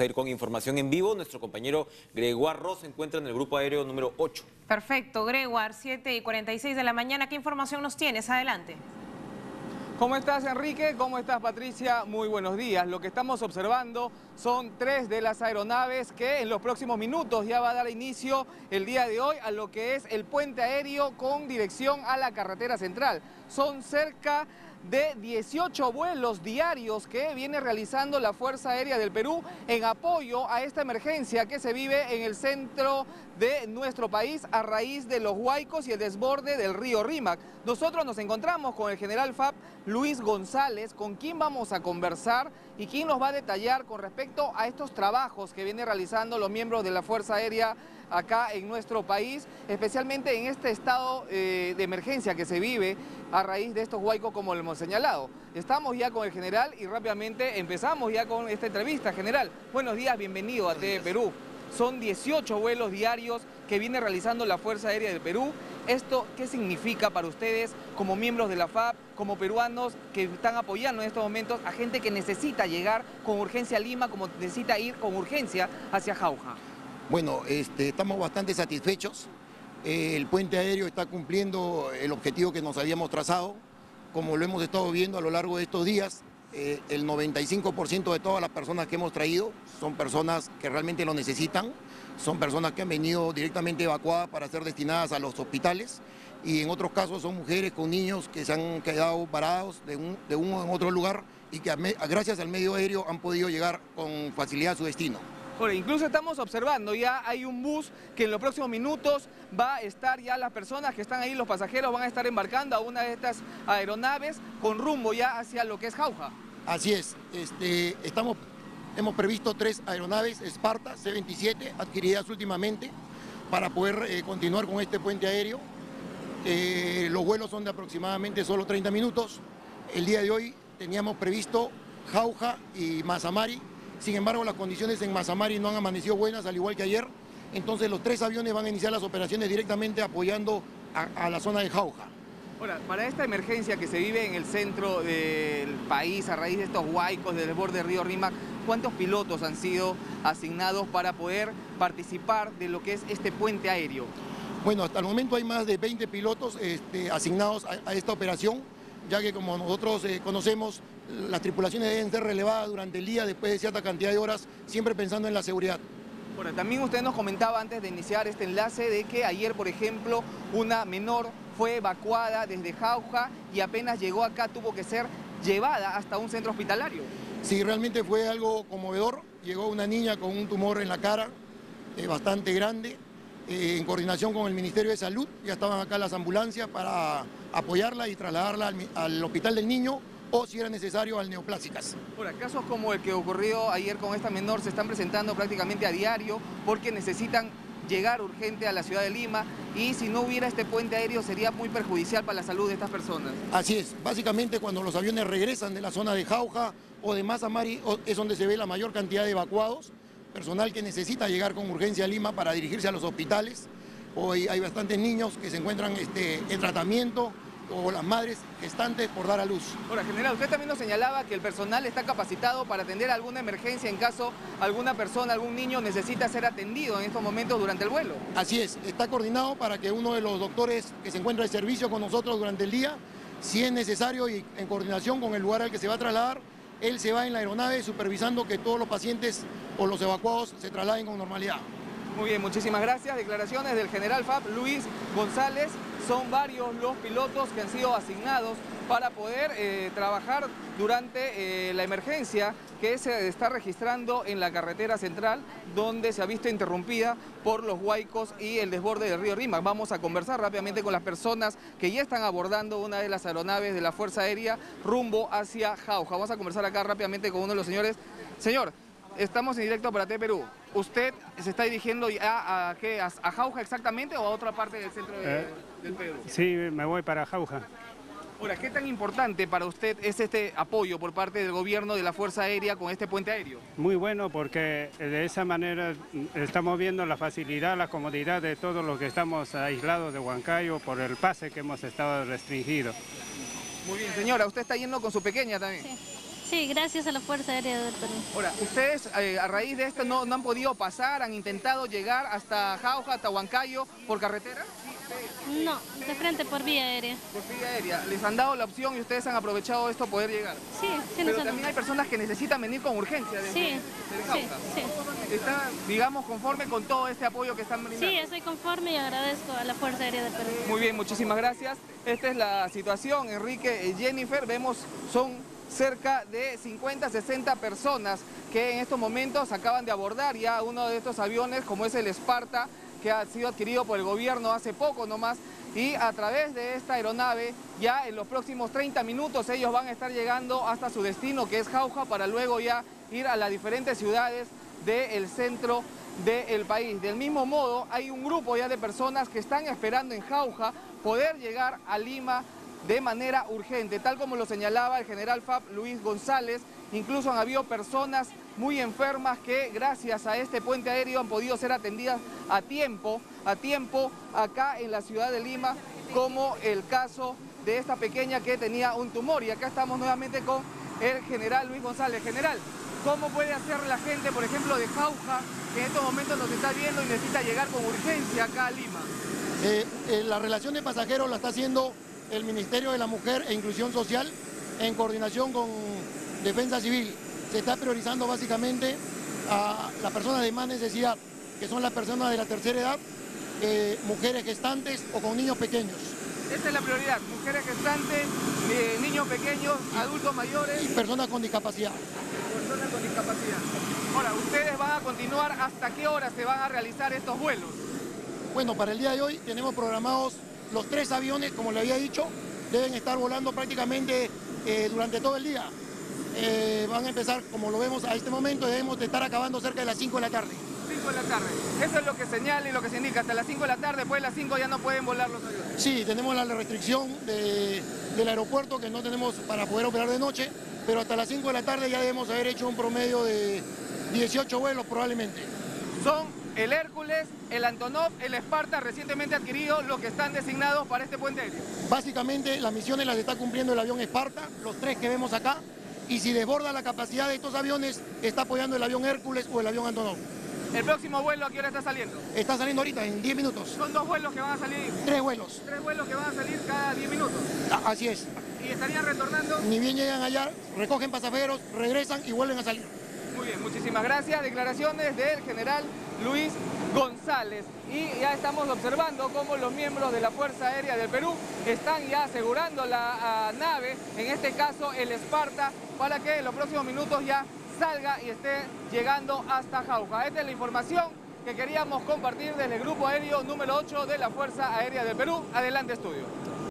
a ir con información en vivo. Nuestro compañero Gregoire Ross se encuentra en el grupo aéreo número 8. Perfecto, Gregoire, 7 y 46 de la mañana. ¿Qué información nos tienes? Adelante. ¿Cómo estás, Enrique? ¿Cómo estás, Patricia? Muy buenos días. Lo que estamos observando son tres de las aeronaves que en los próximos minutos ya va a dar inicio el día de hoy a lo que es el puente aéreo con dirección a la carretera central. Son cerca de 18 vuelos diarios que viene realizando la Fuerza Aérea del Perú en apoyo a esta emergencia que se vive en el centro de nuestro país a raíz de los huaicos y el desborde del río Rímac. Nosotros nos encontramos con el general FAB Luis González, con quien vamos a conversar y quien nos va a detallar con respecto a estos trabajos que viene realizando los miembros de la Fuerza Aérea acá en nuestro país, especialmente en este estado eh, de emergencia que se vive a raíz de estos huaicos como lo hemos señalado. Estamos ya con el general y rápidamente empezamos ya con esta entrevista. General, buenos días, bienvenido a TV Perú. Son 18 vuelos diarios que viene realizando la Fuerza Aérea del Perú. ¿Esto qué significa para ustedes como miembros de la FAB, como peruanos que están apoyando en estos momentos a gente que necesita llegar con urgencia a Lima, como necesita ir con urgencia hacia Jauja? Bueno, este, estamos bastante satisfechos. El puente aéreo está cumpliendo el objetivo que nos habíamos trazado. Como lo hemos estado viendo a lo largo de estos días, eh, el 95% de todas las personas que hemos traído son personas que realmente lo necesitan, son personas que han venido directamente evacuadas para ser destinadas a los hospitales y en otros casos son mujeres con niños que se han quedado parados de un, de uno en otro lugar y que gracias al medio aéreo han podido llegar con facilidad a su destino. Incluso estamos observando, ya hay un bus que en los próximos minutos va a estar ya las personas que están ahí, los pasajeros van a estar embarcando a una de estas aeronaves con rumbo ya hacia lo que es Jauja. Así es, este, estamos, hemos previsto tres aeronaves Sparta C-27 adquiridas últimamente para poder eh, continuar con este puente aéreo. Eh, los vuelos son de aproximadamente solo 30 minutos. El día de hoy teníamos previsto Jauja y Mazamari, sin embargo, las condiciones en Mazamari no han amanecido buenas, al igual que ayer. Entonces, los tres aviones van a iniciar las operaciones directamente apoyando a, la zona de Jauja. Ahora, para esta emergencia que se vive en el centro del país a raíz de estos huaicos del desborde del río Rímac, ¿cuántos pilotos han sido asignados para poder participar de lo que es este puente aéreo? Bueno, hasta el momento hay más de 20 pilotos este, asignados a esta operación ya que como nosotros eh, conocemos, las tripulaciones deben ser relevadas durante el día después de cierta cantidad de horas, siempre pensando en la seguridad. Bueno, también usted nos comentaba antes de iniciar este enlace de que ayer, por ejemplo, una menor fue evacuada desde Jauja y apenas llegó acá tuvo que ser llevada hasta un centro hospitalario. Sí, realmente fue algo conmovedor. Llegó una niña con un tumor en la cara, eh, bastante grande, eh, en coordinación con el Ministerio de Salud. Ya estaban acá las ambulancias para apoyarla y trasladarla al, Hospital del Niño o si era necesario al Neoplásicas. Ahora, casos como el que ocurrió ayer con esta menor se están presentando prácticamente a diario porque necesitan llegar urgente a la ciudad de Lima y si no hubiera este puente aéreo sería muy perjudicial para la salud de estas personas. Así es, básicamente cuando los aviones regresan de la zona de Jauja o de Mazamari es donde se ve la mayor cantidad de evacuados personal que necesita llegar con urgencia a Lima para dirigirse a los hospitales. Hoy hay bastantes niños que se encuentran este, en tratamiento o las madres gestantes por dar a luz. Ahora, general, usted también nos señalaba que el personal está capacitado para atender alguna emergencia en caso alguna persona, algún niño necesita ser atendido en estos momentos durante el vuelo. Así es, está coordinado para que uno de los doctores que se encuentra de servicio con nosotros durante el día, si es necesario y en coordinación con el lugar al que se va a trasladar, él se va en la aeronave supervisando que todos los pacientes o los evacuados se trasladen con normalidad. Muy bien, muchísimas gracias. Declaraciones del general FAB Luis González. Son varios los pilotos que han sido asignados para poder eh, trabajar durante eh, la emergencia que se está registrando en la carretera central, donde se ha visto interrumpida por los huaicos y el desborde del río Rímac. Vamos a conversar rápidamente con las personas que ya están abordando una de las aeronaves de la Fuerza Aérea rumbo hacia Jauja. Vamos a conversar acá rápidamente con uno de los señores. Señor, estamos en directo para T Perú. ¿Usted se está dirigiendo a, a, qué, a, Jauja exactamente o a otra parte del centro eh, del Perú? Sí, me voy para Jauja. Ahora, ¿qué tan importante para usted es este apoyo por parte del gobierno de la Fuerza Aérea con este puente aéreo? Muy bueno porque de esa manera estamos viendo la facilidad, la comodidad de todos los que estamos aislados de Huancayo por el pase que hemos estado restringido. Muy bien, señora, usted está yendo con su pequeña también. Sí. Sí, gracias a la Fuerza Aérea del Perú. Ahora, ustedes eh, a raíz de esto no, no han podido pasar, han intentado llegar hasta Jauja, hasta Huancayo por carretera. No, de frente por vía aérea. Por vía aérea. Les han dado la opción y ustedes han aprovechado esto poder llegar. Sí, sí, Pero también hay personas que necesitan venir con urgencia desde, Sí, desde sí, Jauja. sí. ¿Está, digamos, conforme con todo este apoyo que están brindando? Sí, estoy conforme y agradezco a la Fuerza Aérea del Perú. Muy bien, muchísimas gracias. Esta es la situación, Enrique y Jennifer. Vemos, son cerca de 50, 60 personas que en estos momentos acaban de abordar ya uno de estos aviones, como es el Esparta, que ha sido adquirido por el gobierno hace poco nomás. Y a través de esta aeronave, ya en los próximos 30 minutos, ellos van a estar llegando hasta su destino, que es Jauja, para luego ya ir a las diferentes ciudades del centro del país. Del mismo modo, hay un grupo ya de personas que están esperando en Jauja poder llegar a Lima de manera urgente, tal como lo señalaba el general FAB Luis González. Incluso han habido personas muy enfermas que gracias a este puente aéreo han podido ser atendidas a tiempo, a tiempo acá en la ciudad de Lima, como el caso de esta pequeña que tenía un tumor. Y acá estamos nuevamente con el general Luis González. General, ¿cómo puede hacer la gente, por ejemplo, de Jauja, que en estos momentos nos está viendo y necesita llegar con urgencia acá a Lima? Eh, eh, la relación de pasajeros la está haciendo el Ministerio de la Mujer e Inclusión Social en coordinación con Defensa Civil. Se está priorizando básicamente a las personas de más necesidad, que son las personas de la tercera edad, eh, mujeres gestantes o con niños pequeños. Esta es la prioridad, mujeres gestantes, eh, niños pequeños, adultos mayores y personas con discapacidad. personas con discapacidad. Ahora, ¿ustedes van a continuar hasta qué hora se van a realizar estos vuelos? Bueno, para el día de hoy tenemos programados los tres aviones, como le había dicho, deben estar volando prácticamente eh, durante todo el día. Eh, van a empezar, como lo vemos a este momento, debemos de estar acabando cerca de las 5 de la tarde. 5 de la tarde. Eso es lo que señala y lo que se indica. Hasta las 5 de la tarde, después de las 5 ya no pueden volar los aviones. Sí, tenemos la restricción de- del aeropuerto que no tenemos para poder operar de noche, pero hasta las 5 de la tarde ya debemos haber hecho un promedio de 18 vuelos probablemente. Son el Hércules, el Antonov, el Esparta recientemente adquiridos, los que están designados para este puente aéreo. Básicamente las misiones las está cumpliendo el avión Esparta, los tres que vemos acá, y si desborda la capacidad de estos aviones, está apoyando el avión Hércules o el avión Antonov. El próximo vuelo, ¿a qué hora está saliendo? Está saliendo ahorita en 10 minutos, Son dos vuelos que van a salir, tres vuelos. tres vuelos que van a salir cada 10 minutos. Ah, Así es. Y estarían retornando. Ni bien llegan allá, recogen pasajeros, regresan y vuelven a salir. Muy bien, muchísimas gracias. Declaraciones del general Luis González. Y ya estamos observando cómo los miembros de la Fuerza Aérea del Perú están ya asegurando la nave, en este caso el Esparta, para que en los próximos minutos ya salga y esté llegando hasta Jauja. Esta es la información que queríamos compartir desde el Grupo Aéreo número 8 de la Fuerza Aérea del Perú. Adelante, estudio.